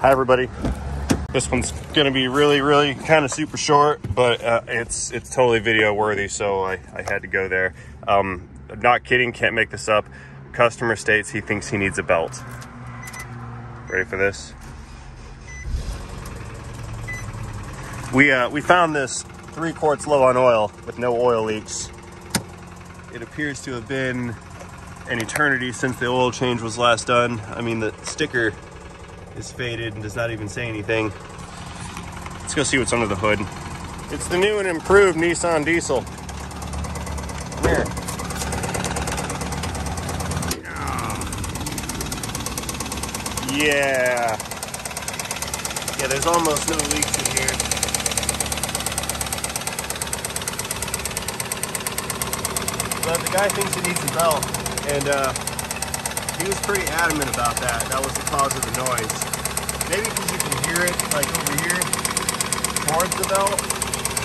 Hi everybody. This one's gonna be really, really kind of super short, but uh, it's it's totally video worthy, so I, I had to go there. Um, I'm not kidding, can't make this up. Customer states he thinks he needs a belt. Ready for this? We uh, we found this three quarts low on oil with no oil leaks. It appears to have been an eternity since the oil change was last done. I mean, the sticker is faded and does not even say anything. Let's go see what's under the hood. It's the new and improved Nissan Diesel. Come here. Yeah. Yeah, there's almost no leaks in here. But the guy thinks he needs a belt, and uh, he was pretty adamant about that. That was the cause of the noise. Maybe because you can hear it, like over here, towards the belt,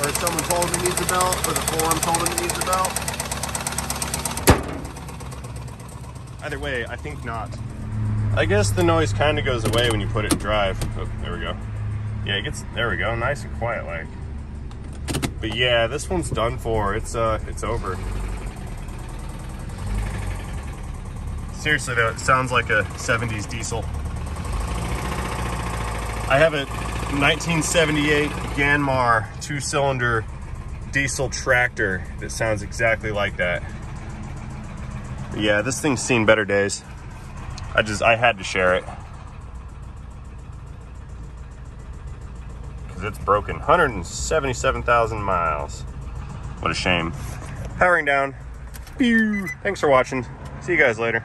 or someone told him he needs a belt, or the forum told him he needs a belt. Either way, I think not. I guess the noise kind of goes away when you put it in drive. Oh, there we go. Yeah, it gets, there we go, nice and quiet like. But yeah, this one's done for. It's uh, it's over. Seriously though, it sounds like a 70s diesel. I have a 1978 Yanmar two-cylinder diesel tractor that sounds exactly like that. But yeah, this thing's seen better days. I just, I had to share it. Because it's broken. 177,000 miles. What a shame. Powering down. Pew. Thanks for watching. See you guys later.